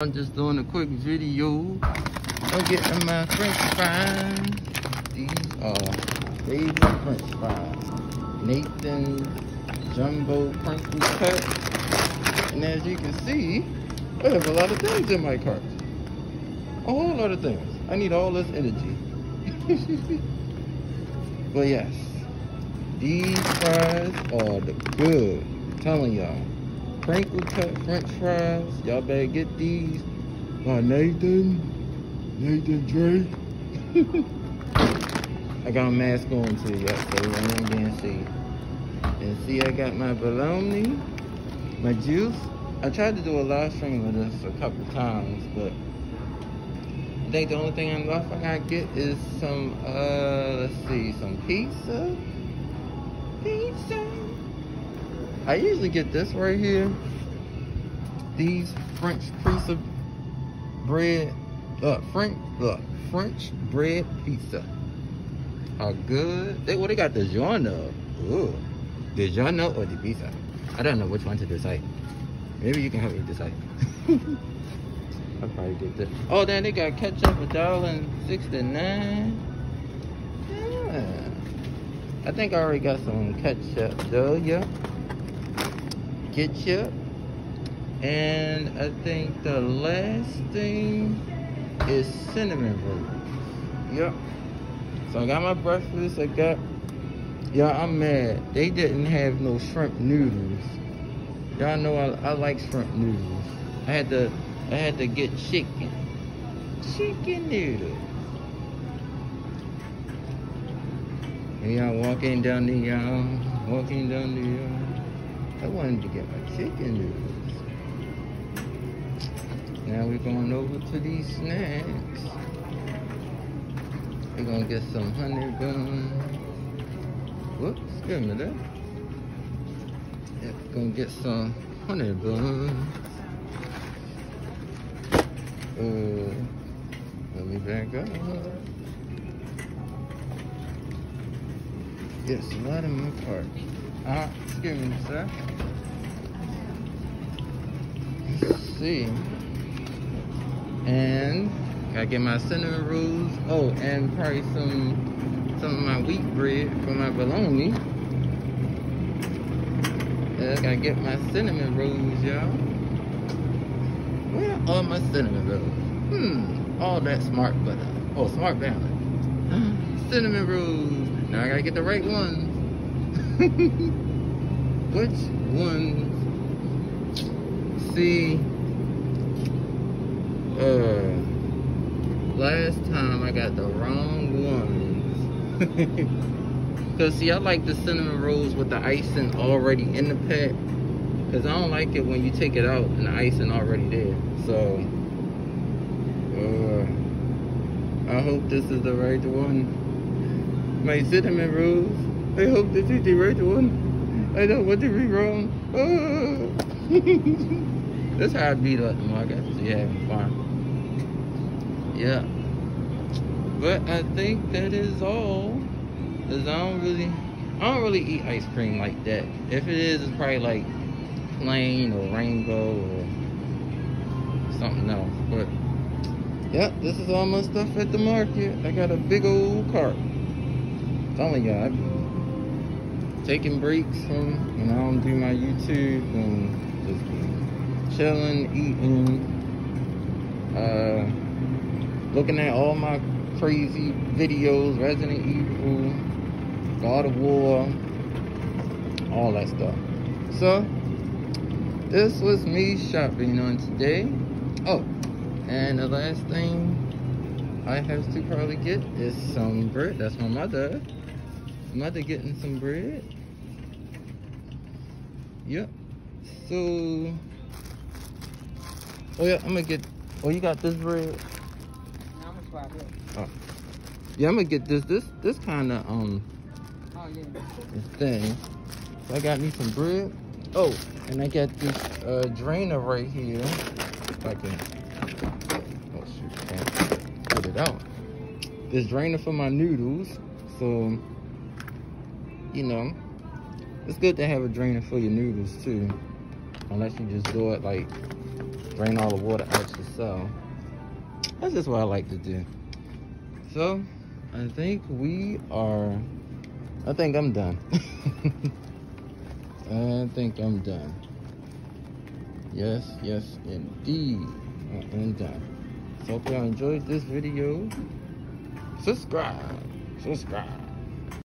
I'm just doing a quick video. I'm getting my french fries. These are favorite french fries. Nathan's Jumbo Crinkle Cut. And as you can see, I have a lot of things in my cart. A whole lot of things. I need all this energy. but yes, these fries are the good. I'm telling y'all crinkle cut french fries. Y'all better get these by Nathan. Nathan Drake. I got a mask on too, y'all, so I ain't getting see. And see, I got my bologna, my juice. I tried to do a live stream of this a couple times, but I think the only thing I'm left I gotta get is some, uh, let's see, some pizza. Pizza. I usually get this right here. These French pizza bread, uh, French, uh, French bread pizza. How good? They, well, they got DiGiorno. Ooh, DiGiorno or the pizza? I don't know which one to decide. Maybe you can help me decide. I'll probably get this. Oh, then they got ketchup a dollar sixty-nine. Yeah. I think I already got some ketchup though, yeah ketchup. And I think the last thing is cinnamon rolls. Yep. So I got my breakfast. I got, yeah, I'm mad. They didn't have no shrimp noodles. Y'all know I, I like shrimp noodles. I had to, I had to get chicken. Chicken noodles. Yeah, walking down the yard, walking down the yard. I wanted to get my chicken noodles. Now we're going over to these snacks. We're gonna get some honey buns. Whoops, give me that. Yep, gonna get some honey buns. Uh, let me back up. Yes, a lot in my cart. Uh, excuse me, sir. Let's see. And gotta get my cinnamon rolls. Oh, and probably some some of my wheat bread for my bologna. Yeah, I gotta get my cinnamon rolls, y'all. Where are my cinnamon rolls? Hmm, all that smart butter. Oh, smart balance. cinnamon rolls. Now I gotta get the right ones. Which one? See, uh, last time I got the wrong ones. Cause see, I like the cinnamon rolls with the icing already in the pack. Cause I don't like it when you take it out and the icing already there. So, uh, I hope this is the right one. My cinnamon rolls. I hope this is the right one. I don't want to be wrong. Oh. That's how I beat up the market. Yeah, having fun. Yeah. But I think that is all. Cause I don't really I don't really eat ice cream like that. If it is, it's probably like plain or rainbow or something else. But yeah, this is all my stuff at the market. I got a big old cart. Telling y'all, taking breaks from when I don't do my YouTube and just chilling, eating, uh, looking at all my crazy videos, Resident Evil, God of War, all that stuff. So, this was me shopping on today. Oh, and the last thing I have to probably get is some bread. That's my mother. Mother getting some bread. Yep. So, oh yeah, I'm gonna get. Oh, you got this bread. I'm gonna. Oh. Yeah, I'm gonna get this. This this kind of um Oh yeah. thing. So I got me some bread. Oh, and I got this uh, drainer right here. If I can. Oh shoot, can't put it out. This drainer for my noodles. So, you know, it's good to have a drainer for your noodles too. Unless you just do it like drain all the water out yourself. That's just what I like to do. So, I think we are, I think I'm done. I think I'm done. Yes, yes, indeed. I am done. So, hope y'all enjoyed this video. Subscribe. Subscribe.